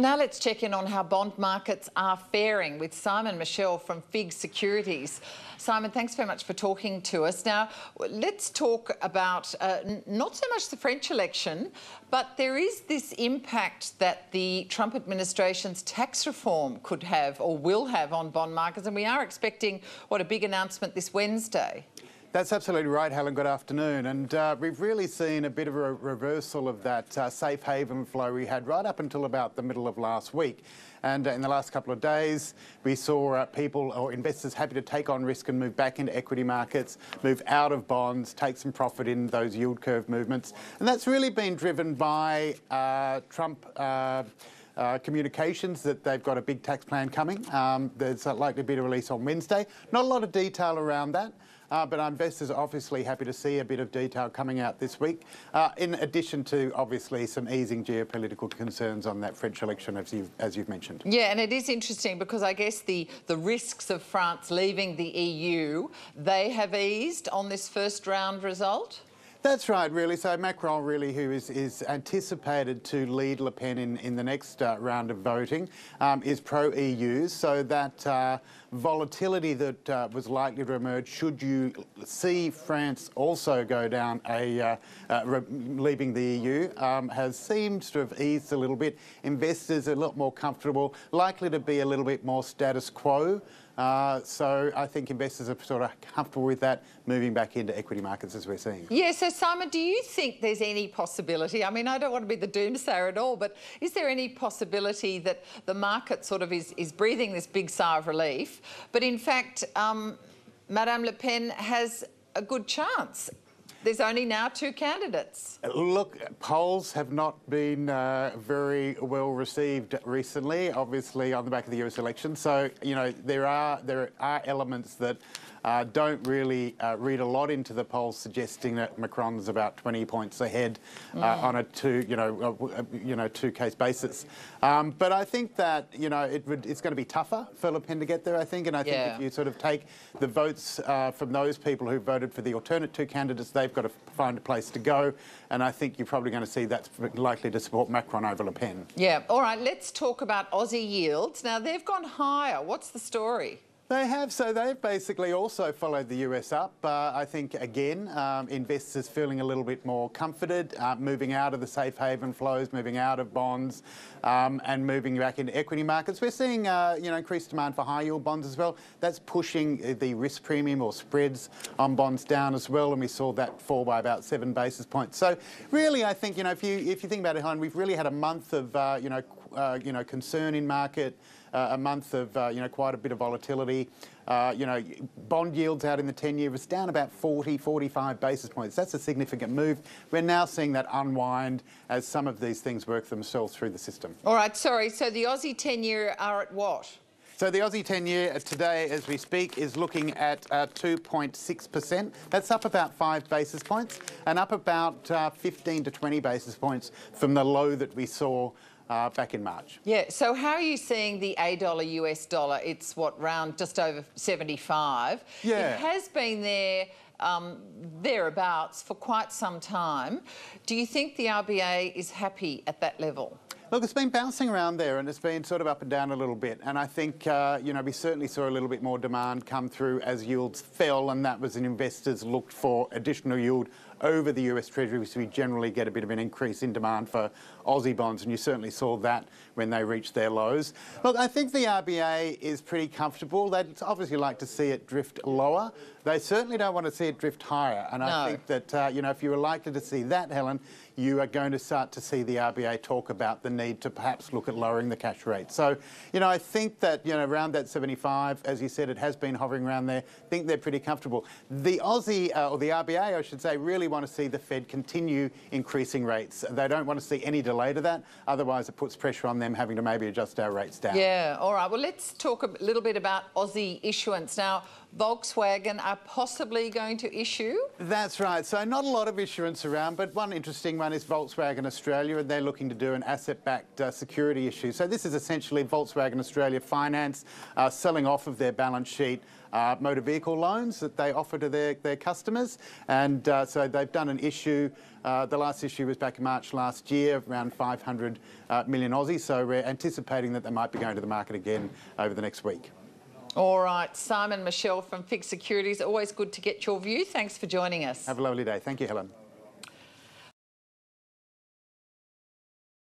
Now let's check in on how bond markets are faring with Simon Michell from FIIG Securities. Simon, thanks very much for talking to us. Now, let's talk about uh, not so much the French election, but there is this impact that the Trump administration's tax reform could have or will have on bond markets, and we are expecting, what, a big announcement this Wednesday. That's absolutely right, Helen. Good afternoon. And uh, we've really seen a bit of a reversal of that uh, safe haven flow we had right up until about the middle of last week. And uh, in the last couple of days, we saw uh, people or investors happy to take on risk and move back into equity markets, move out of bonds, take some profit in those yield curve movements. And that's really been driven by uh, Trump. Uh, uh, communications that they've got a big tax plan coming. Um, there's likely to be a release on Wednesday. Not a lot of detail around that. Uh, but investors are obviously happy to see a bit of detail coming out this week, uh, in addition to obviously some easing geopolitical concerns on that French election, as you've, as you've mentioned. Yeah, and it is interesting because I guess the, the risks of France leaving the EU, they have eased on this first round result? That's right, really. So Macron, really, who is, is anticipated to lead Le Pen in, in the next uh, round of voting, um, is pro-EU. So that uh, volatility that uh, was likely to emerge should you see France also go down a uh, uh, leaving the EU um, has seemed to have eased a little bit. Investors are a lot more comfortable, likely to be a little bit more status quo. Uh, so I think investors are sort of comfortable with that, moving back into equity markets as we're seeing. Yeah, so Simon, do you think there's any possibility, I mean, I don't want to be the doomsayer at all, but is there any possibility that the market sort of is, is breathing this big sigh of relief, but in fact, um, Madame Le Pen has a good chance there's only now two candidates. Look, polls have not been uh, very well received recently, obviously on the back of the US election. So, you know, there are there are elements that uh, don't really uh, read a lot into the polls suggesting that Macron's about 20 points ahead uh, mm. on a two, you know, uh, you know, two case basis. Um, but I think that you know it would, it's going to be tougher for Le Pen to get there. I think, and I think yeah. if you sort of take the votes uh, from those people who voted for the alternate two candidates, they've got to find a place to go. And I think you're probably going to see that's likely to support Macron over Le Pen. Yeah. All right. Let's talk about Aussie yields. Now they've gone higher. What's the story? They have, so they've basically also followed the US up. Uh, I think, again, um, investors feeling a little bit more comforted, uh, moving out of the safe haven flows, moving out of bonds, um, and moving back into equity markets. We're seeing, uh, you know, increased demand for high yield bonds as well. That's pushing the risk premium or spreads on bonds down as well, and we saw that fall by about seven basis points. So really, I think, you know, if you if you think about it, Helen, we've really had a month of, uh, you know, uh, you know, concern in market uh, a month of uh, you know quite a bit of volatility. Uh, you know, bond yields out in the 10-year was down about 40, 45 basis points. That's a significant move. We're now seeing that unwind as some of these things work themselves through the system. All right, sorry. So the Aussie 10-year are at what? So the Aussie 10-year today, as we speak, is looking at 2.6%. Uh, That's up about five basis points and up about uh, 15 to 20 basis points from the low that we saw uh, back in March. Yeah, so how are you seeing the A dollar US dollar? It's what, round just over 75. Yeah. It has been there um, thereabouts for quite some time. Do you think the RBA is happy at that level? Look, it's been bouncing around there and it's been sort of up and down a little bit. And I think, uh, you know, we certainly saw a little bit more demand come through as yields fell, and that was an investors looked for additional yield over the US Treasury, so we generally get a bit of an increase in demand for Aussie bonds, and you certainly saw that when they reached their lows. Look, I think the RBA is pretty comfortable. They'd obviously like to see it drift lower. They certainly don't want to see it drift higher, and I think that, uh, you know, if you were likely to see that, Helen, you are going to start to see the RBA talk about the need to perhaps look at lowering the cash rate. So, you know, I think that, you know, around that 75, as you said, it has been hovering around there. I think they're pretty comfortable. The Aussie, uh, or the RBA, I should say, really want to see the Fed continue increasing rates. They don't want to see any delay to that. Otherwise, it puts pressure on them having to maybe adjust our rates down. Yeah, all right. Well, let's talk a little bit about Aussie issuance. Now, Volkswagen are possibly going to issue. That's right. So not a lot of issuance around, but one interesting one is Volkswagen Australia, and they're looking to do an asset-backed uh, security issue. So this is essentially Volkswagen Australia Finance uh, selling off of their balance sheet uh, motor vehicle loans that they offer to their, their customers. And uh, so they've done an issue. Uh, the last issue was back in March last year, around 500 uh, million Aussie. So we're anticipating that they might be going to the market again over the next week. All right, Simon Michell from FIIG Securities, always good to get your view. Thanks for joining us. Have a lovely day. Thank you, Helen.